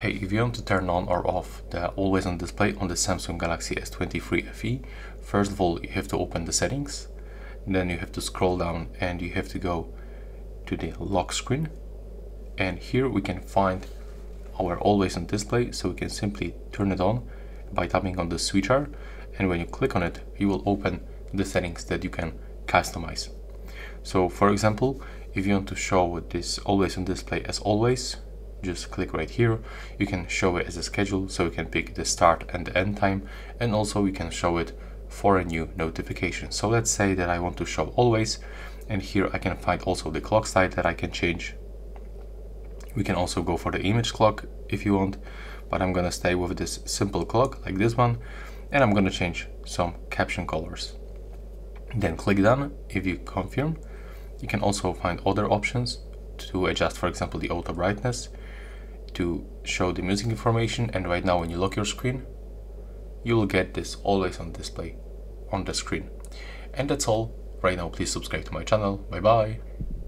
Hey, if you want to turn on or off the always on display on the Samsung Galaxy S23 FE, first of all you have to open the settings, then you have to scroll down and you have to go to the lock screen. And here we can find our always on display so we can simply turn it on by tapping on the switcher and when you click on it you will open the settings that you can customize. So for example, if you want to show this always on display as always, just click right here. You can show it as a schedule so you can pick the start and the end time and also you can show it for a new notification. So let's say that I want to show always and here I can find also the clock side that I can change. We can also go for the image clock if you want but I'm gonna stay with this simple clock like this one and I'm gonna change some caption colors. Then click done if you confirm. You can also find other options to adjust for example the auto brightness to show the music information. And right now when you lock your screen you will get this always on display on the screen. And that's all. Right now please subscribe to my channel. Bye bye